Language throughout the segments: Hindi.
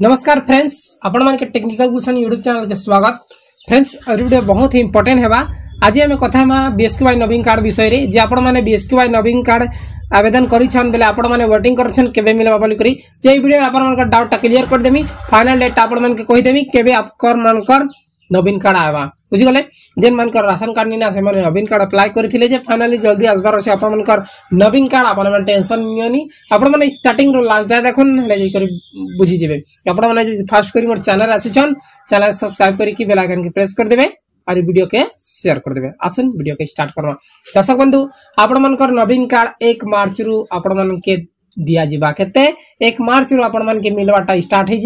नमस्कार फ्रेंड्स, आपण मान टेक्निकल गुलशन यूट्यूब चैनल के स्वागत। फ्रेंड्स आज वीडियो बहुत ही इंपोर्टेंट है आज आम कथा बीएसके वाई नवीन कार्ड विषय में जे आपण बीएसके वाई नवीन कार्ड आवेदन करिछन बेले आपण करी। वीडियो आपण मान डाउट क्लियर कर देमी फाइनल डेट आपण मान के कहि देमी, केबे आपकर नवीन कार्ड आवा बुझिगले जेन मानकर राशन कार्ड निना से माने नवीन कार्ड अप्लाई जे फाइनली जल्दी आसबार आपण मानकर नवीन कार्ड आपण माने टेंशन नियनी आपण माने स्टार्टिंग रो लास्ट जाय देखुन हेले जै करी बुझी जेबे आपण माने जे फास्ट करी मोर चैनल आसिछन चैनल सब्सक्राइब करी की बेल आइकन के प्रेस कर देबे और के शेयर कर देबे आसन वीडियो के स्टार्ट करबा दर्शक बंधु आपण मानकर नवीन कार्ड 1 मार्च रु मान के दिया जिबा केते 1 मार्च रु मान के मिलवाटा स्टार्ट हे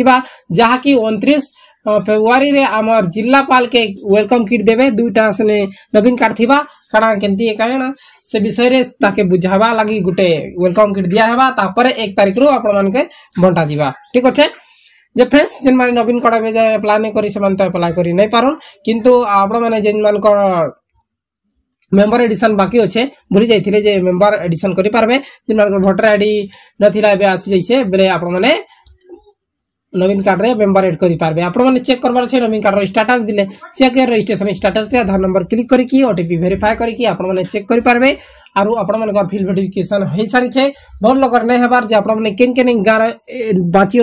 की 29 फेब्रुआरी रे आमर जिल्लापाल के वेलकम किट देबे दुईटा सने नवीन कार्ड थिबा काना केंती कायना से विषय ताके बुझावा लागि गुटे वेलकम किट दिया हेबा तापर 1 तारिख रु के बंटा जिबा ठीक अछि जे फ्रेंड्स जेन माने नवीन कार्ड बे जाय अप्लाई नै करी समान तो अप्लाई करी नै पारन किंतु आपण माने जेन मान को मेंबर एडिशन बाकी अच्छे भूली जाइए जे मेंबर एडिशन करि पारबे जिन मान भोटर आईडी नथिला एबे आसी जाइसे बेले आपण माने नवीन कार्ड रे मेंबर एड करि पारबे आपण माने चेक करबार छै नवीन कार्ड रो स्टेटस दिले चेक रजिस्ट्रेशन स्टेटस के आधार नंबर क्लिक करी की ओटीपी वेरीफाई करी की आपण माने चेक करि पारबे आरु आपण माने घर फिल वेरिफिकेशन हे सारी छै बहुत लोग नै हेबार जे आपण माने केन केन गार बाकी